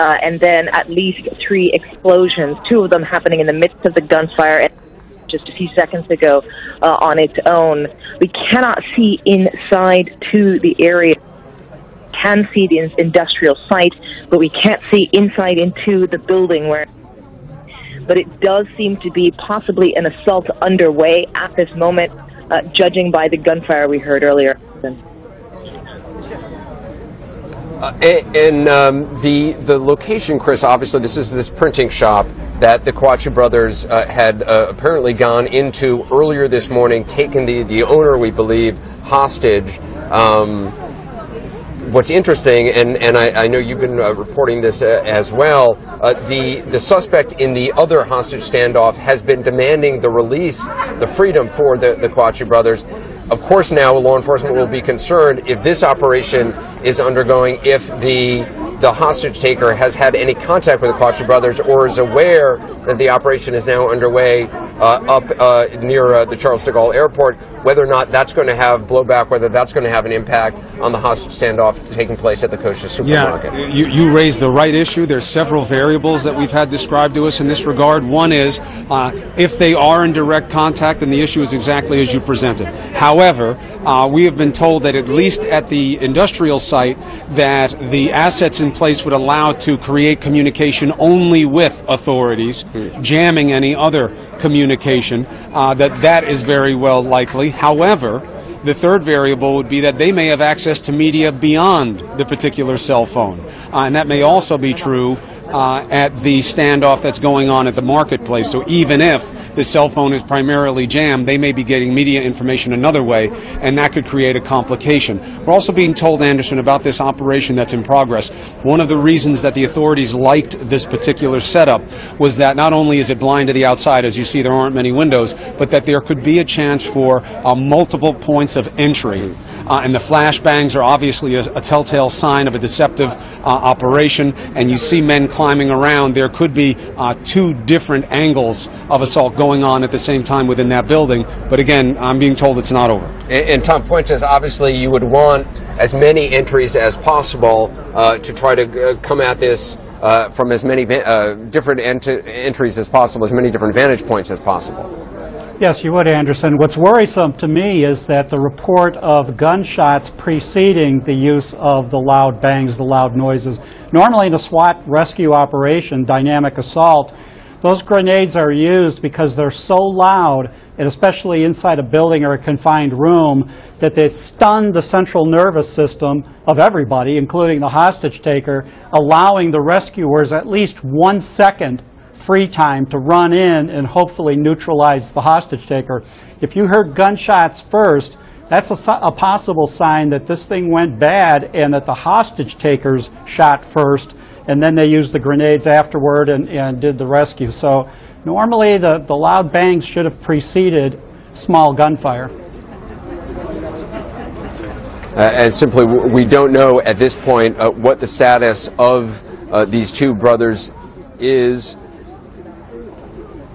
uh, and then at least three explosions, two of them happening in the midst of the gunfire just a few seconds ago uh, on its own. We cannot see inside to the area. Can see the industrial site, but we can't see inside into the building where. But it does seem to be possibly an assault underway at this moment, uh, judging by the gunfire we heard earlier. Uh, and um, the the location, Chris. Obviously, this is this printing shop that the Kouachi brothers uh, had uh, apparently gone into earlier this morning, taken the the owner, we believe, hostage. Um, what's interesting, and, and I, I know you've been uh, reporting this uh, as well, uh, the, the suspect in the other hostage standoff has been demanding the release, the freedom for the, the Kouachi brothers. Of course, now law enforcement will be concerned if this operation is undergoing, if the the hostage taker has had any contact with the Kouachi brothers or is aware that the operation is now underway uh, up uh, near uh, the Charles de Gaulle airport, whether or not that's going to have blowback, whether that's going to have an impact on the hostage standoff taking place at the kosher supermarket. Yeah, you, you raised the right issue. There's several variables that we've had described to us in this regard. One is uh, if they are in direct contact, then the issue is exactly as you presented. However, uh, we have been told that at least at the industrial site, that the assets in place would allow to create communication only with authorities, jamming any other communication. Uh, that that is very well likely. However, the third variable would be that they may have access to media beyond the particular cell phone, uh, and that may also be true uh, at the standoff that's going on at the marketplace. So even if the cell phone is primarily jammed, they may be getting media information another way, and that could create a complication. We're also being told, Anderson, about this operation that's in progress. One of the reasons that the authorities liked this particular setup was that not only is it blind to the outside, as you see, there aren't many windows, but that there could be a chance for uh, multiple points of entry. Uh, and the flashbangs are obviously a, a, telltale sign of a deceptive uh, operation, and you see men climbing around. There could be uh, two different angles of assault going on at the same time within that building. But again, I'm being told it's not over. And, and Tom Fuentes, obviously, you would want as many entries as possible uh, to try to uh, come at this. Uh, from as many uh, different ent- entries as possible, as many different vantage points as possible. Yes, you would, Anderson. What's worrisome to me is that the report of gunshots preceding the use of the loud bangs, the loud noises. Normally in a SWAT rescue operation, dynamic assault, those grenades are used because they're so loud, and especially inside a building or a confined room, that they stun the central nervous system of everybody, including the hostage taker, allowing the rescuers at least one second free time to run in and hopefully neutralize the hostage taker. If you heard gunshots first, that's a, a, possible sign that this thing went bad and that the hostage takers shot first and then they used the grenades afterward and, and did the rescue. So normally the, the loud bangs should have preceded small gunfire. Uh, and simply, we don't know at this point uh, what the status of uh, these two brothers is.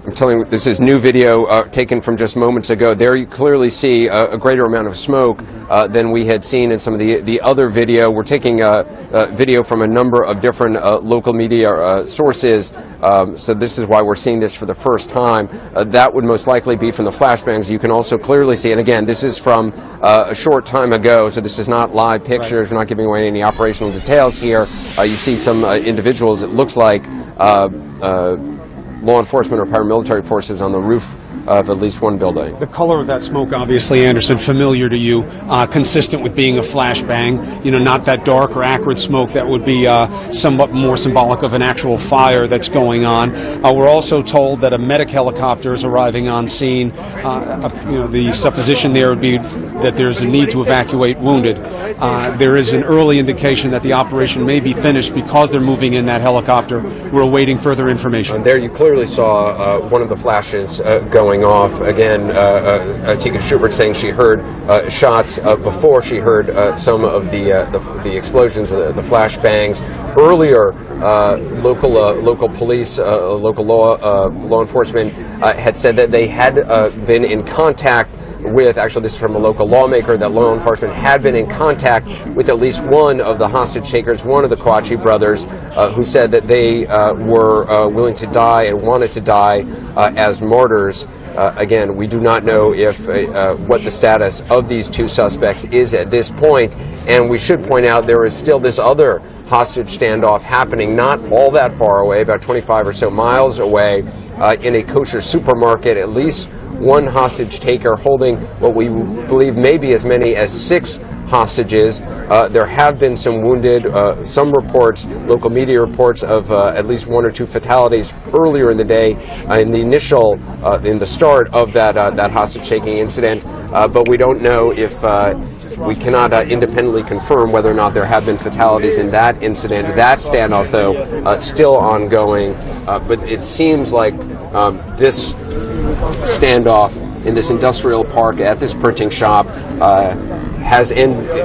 I'm telling you, this is new video uh, taken from just moments ago. There you clearly see a, a greater amount of smoke uh, than we had seen in some of the, the other video. We're taking a, video from a number of different uh, local media uh, sources, um, so this is why we're seeing this for the first time. Uh, that would most likely be from the flashbangs. You can also clearly see, and again, this is from uh, a short time ago, so this is not live pictures. Right. We're not giving away any operational details here. you see some individuals, it looks like, law enforcement or paramilitary forces on the roof of at least one building. The color of that smoke, obviously, Anderson, familiar to you, uh, consistent with being a flashbang. You know, not that dark or acrid smoke that would be uh, somewhat more symbolic of an actual fire that's going on. Uh, we're also told that a medic helicopter is arriving on scene. Uh, uh, you know, the supposition there would be that there's a need to evacuate wounded. Uh, there is an early indication that the operation may be finished because they're moving in that helicopter. We're awaiting further information. And there you clearly saw one of the flashes going going off. Again, uh, uh, Tika Shubert saying she heard uh, shots before she heard some of the, the, the explosions, the, the flash bangs. Earlier, local local police, local law law enforcement had said that they had been in contact with, actually, this is from a local lawmaker, that law enforcement had been in contact with at least one of the hostage takers, one of the Kouachi brothers, uh, who said that they uh, were uh, willing to die and wanted to die uh, as martyrs. Uh, again, we do not know if uh, uh, what the status of these two suspects is at this point, and we should point out there is still this other hostage standoff happening not all that far away, about 25 or so miles away, uh, in a kosher supermarket. At least one hostage taker holding what we believe may be as many as six hostages. Uh, there have been some wounded, uh, some reports, local media reports of uh, at least one or two fatalities earlier in the day uh, in the initial, uh, in the start of that, uh, that hostage taking incident. But we don't know if we cannot uh, independently confirm whether or not there have been fatalities in that incident. That standoff, though, uh, still ongoing. Uh, but it seems like um, this standoff in this industrial park at this printing shop has ended.